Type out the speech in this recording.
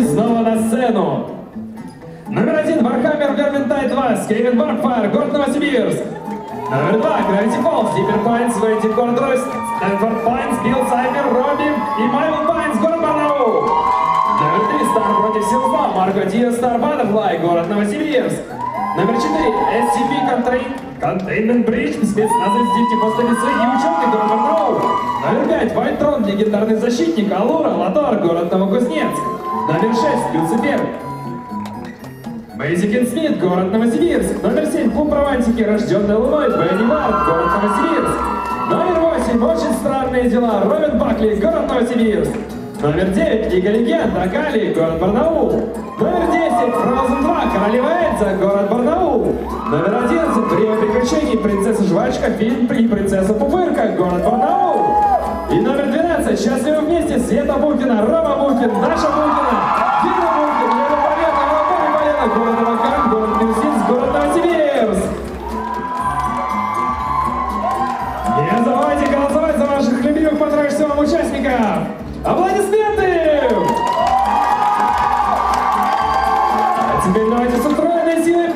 выйти снова на сцену. Номер один Warhammer Vermintide 2, Skaven Warpfire, город Новосибирск. Номер два Гравити Фолз, Диппер Пайнс, Венди Кордрой, Стэнфорд Пайнс, Билл Сайфер, Робби и Майкл Пайнс, город Барнаул. Номер три Стар против Сил зла, Марко Диас, Стар Баттерфлай, город Новосибирск. Номер 4. SCP Contain, Containment Breach, спецназовец 90 и ученый Гордон Роу. 5 Вольтрон, легендарный защитник, Аллура, Лотор, город Новокузнецк. Номер 6 Люцифер. Мейзикин Смит, город Новосибирск. Номер 7 Клуб Романтики, рожденный луной, Бенни Вард, город Новосибирск. Номер 8 Очень странные дела, Робин Бакли, город Новосибирск. Номер 9 Лига Легенд, Акали, город Барнаул. Номер 10 Frozen 2, Королева Эльза, город Барнаул. Номер 11 Время приключений, Принцесса Жвачка, Финн и Принцесса Пупырка, город Барнаул счастливы вместе Света Букина, Рома Букин, Даша Букина, Дина Букин, Лена Полена, Анатолий Полена, город Авакан, город Минусинск, город Новосибирск. Не забывайте голосовать за ваших любимых понравившихся вам участников. Аплодисменты! А теперь давайте с утроенной силой